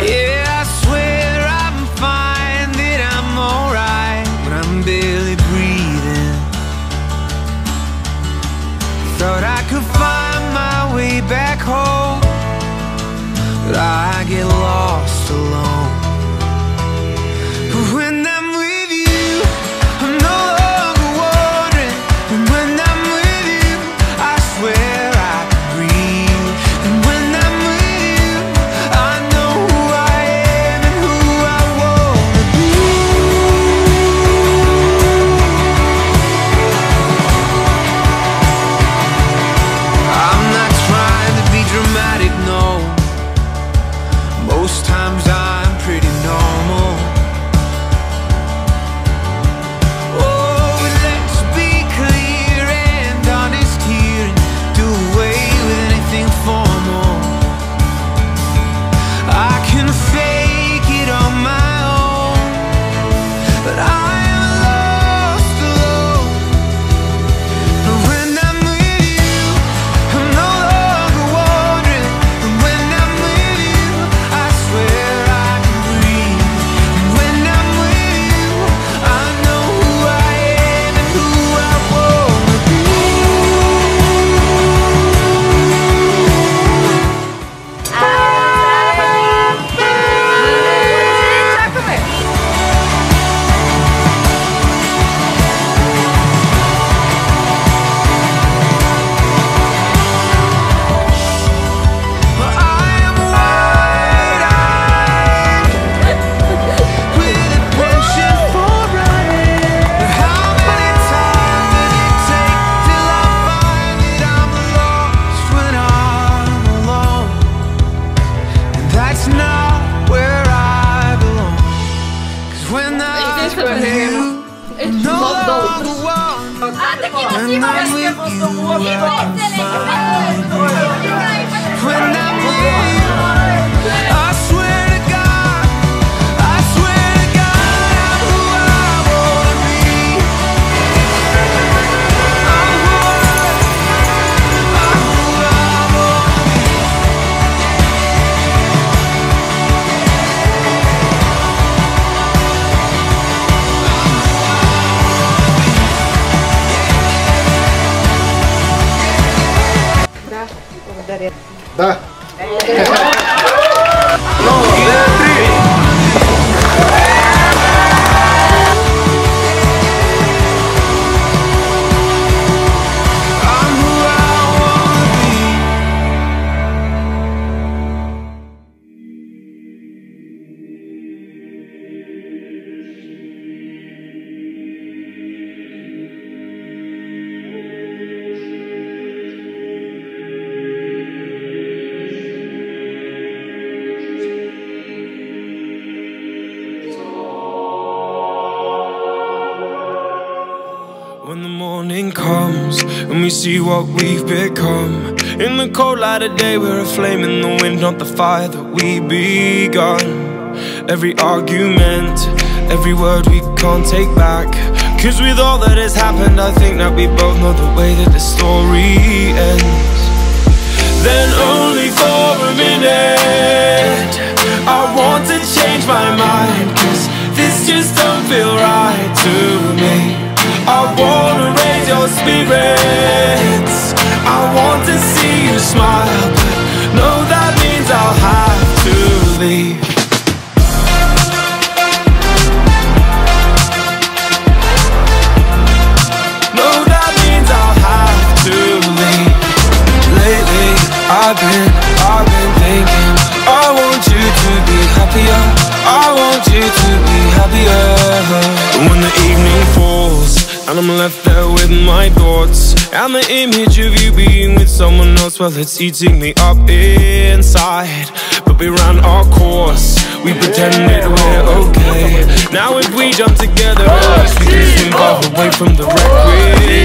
Yeah, I swear I'm fine, that I'm alright when I'm barely breathing. Thought I could find my way back home, but I get lost alone. When I'm with you, Да. I'm When the morning comes and we see what we've become In the cold light of day we're a flame in the wind Not the fire that we begun. Every argument, every word we can't take back. Cause with all that has happened I think that we both know the way that the story ends. Then only for I'm left there with my thoughts. And the image of you being with someone else Well, it's eating me up inside. But we ran our course. We pretended we're okay. Now if we jump together At least we can swim far away from the wreck